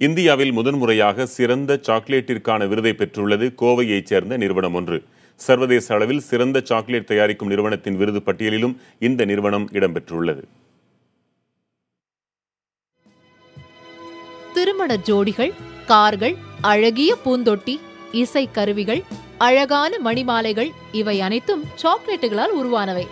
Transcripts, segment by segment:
இந்தியாவில் முதன்முறையாக சிறந்த சாக்லேட்டிற்கான விருதை பெற்றுள்ளது கோவையைச் சேர்ந்த நிறுவனம் ஒன்று. சர்வதேச அளவில் சிறந்த சாக்லேட் தயாரிக்கும் நிறுவனத்தின் விருது பட்டியலிலும் இந்த நிறுவனம் இடம்பெற்றுள்ளது. திருமண ஜோடிகள் கார்கள் அழகிய பூந்தொட்டி இசை கருவிகள் அழகான மணிமாலைகள் இவை அனைத்தும் சாக்லேட்டுகளால் உருவானவை.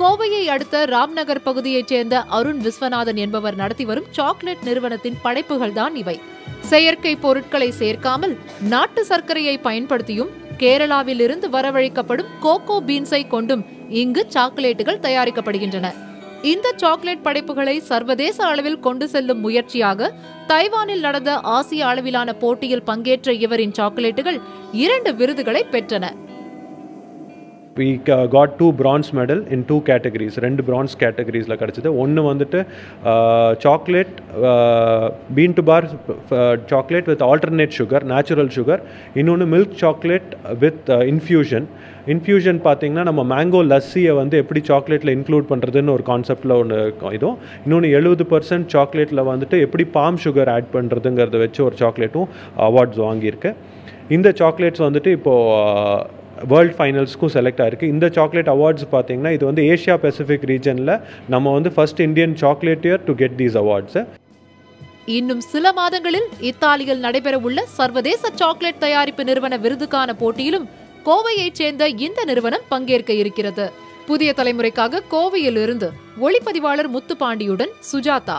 கோவையை அடுத்த ராம்நகர் பகுதியைச் சேர்ந்த அருண் விஸ்வநாதன் என்பவர் நடத்தி வரும் சாக்லேட் நிறுவனத்தின் படைப்புகள் தான் இவை. செயற்கை பொருட்களை சேர்க்காமல் நாட்டு சர்க்கரையை பயன்படுத்தியும் கேரளாவில் இருந்து வரவழைக்கப்படும் கோகோ பீன்ஸை கொண்டும் இங்கு சாக்லேட்டுகள் தயாரிக்கப்படுகின்றன. இந்த சாக்லேட் படைப்புகளை சர்வதேச அளவில் கொண்டு செல்லும் முயற்சியாக தைவானில் நடந்த ஆசிய அளவிலான போட்டியில் பங்கேற்ற இவரின் சாக்லேட்டுகள் இரண்டு விருதுகளை பெற்றன. We got two bronze medal in two categories ரெண்டு பிரான்ஸ் கேட்டகரிஸில் கிடச்சிது. ஒன்று வந்துட்டு chocolate bean to bar chocolate with alternate sugar natural sugar இன்னொன்று milk chocolate with infusion infusion பார்த்தீங்கன்னா நம்ம மேங்கோ லஸ்ஸியை வந்து எப்படி சாக்லேட்டில் இன்க்ளூட் பண்ணுறதுன்னு ஒரு கான்செப்டில் ஒன்று இதுவும் இன்னொன்று எழுபது பர்சன்ட் சாக்லேட்டில் வந்துட்டு எப்படி பாம் சுகர் ஆட் பண்ணுறதுங்கிறத வச்சு ஒரு சாக்லேட்டும் அவார்ட்ஸ் வாங்கியிருக்கு. இந்த சாக்லேட்ஸ் வந்துட்டு இப்போது வேர்ல்ட் ஃபைனல்ஸ்க்கும் செலக்ட் ஆயிருக்கு. இந்த சாக்லேட் அவார்ட்ஸ் பார்த்தீங்கன்னா இது வந்து ஏஷியா பெசிஃபிக் ரீஜனில் நம்ம வந்து first Indian chocolatier to get these awards இன்னும் சில மாதங்களில் இத்தாலியில் நடைபெறவுள்ள சர்வதேச சாக்லேட் தயாரிப்பு நிறுவன விருதுக்கான போட்டியிலும் கோவையைச் சேர்ந்த இந்த நிறுவனம் பங்கேற்க இருக்கிறது. புதிய தலைமுறைக்காக கோவையில் இருந்து ஒளிப்பதிவாளர் முத்துப்பாண்டியுடன் சுஜாதா.